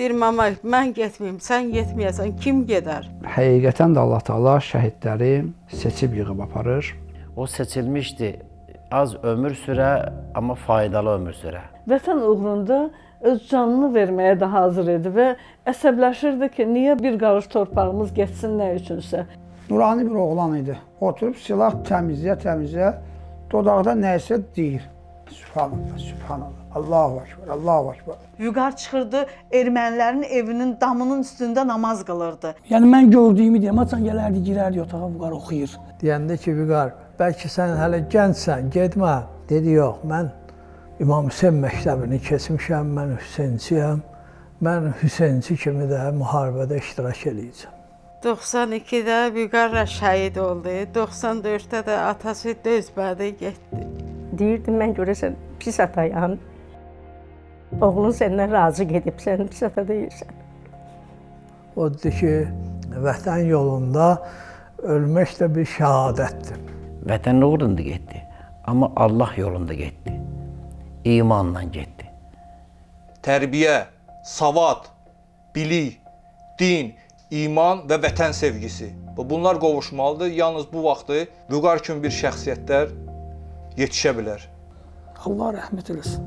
Deyir mama, mən getməyim, sən getməyəsən, kim gedər? Həqiqətən də Allah Taala şəhidləri seçib yığıb aparır. O seçilmişdi. Az ömür sürə, amma faydalı ömür sürə. Vətən uğrunda öz canını verməyə də hazır idi və əsəbləşirdi ki, niyə bir qarış torpağımız getsin nə üçünsə. Nurani bir oğlan idi. Oturub silah təmizləyə təmizləyə dodaqda nəsə deyir. Subhanallah, subhanallah. Allahu ekber, Allahu ekber. Vüqar çıxırdı, ermənilərin evinin damının üstündə namaz qılırdı. Yəni mən gördüyümü deyim, açan gələrdi, girərdi otağa Vüqar oxuyur. Deyəndə ki, Vüqar, bəlkə sən hələ gəncsən, getmə. Dedi, yox, mən İmam Hüseyn məktəbini keçmişəm, mən Hüseynciyəm. Mən Hüseynci kimi də müharibədə iştirak eləyəcəm. 92-də Vüqarla şəhid oldu. 94-də də atası dözmədi, getdi. Deyirdim mən görəsən pis atayam. Oğlun səndən razı gedib, sən pis ata deyilsən. O dedi ki, vətən yolunda ölmək də bir şəhadətdir. Vətən uğrunda getdi, amma Allah yolunda getdi. İmanla getdi. Tərbiyə, savad, bilik, din, iman və vətən sevgisi. Bunlar qovuşmalıdır. Yalnız bu vaxtı Vüqar kimi bir şəxsiyyətlər yetişə bilər. Allah rəhmət eləsin.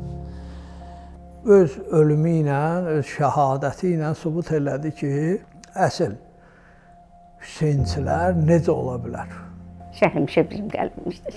Öz ölümü ilə, öz şəhadəti ilə sübut elədi ki, əsl Hüseynçilər necə ola bilər? Həmişə bizim qəlbimizdə.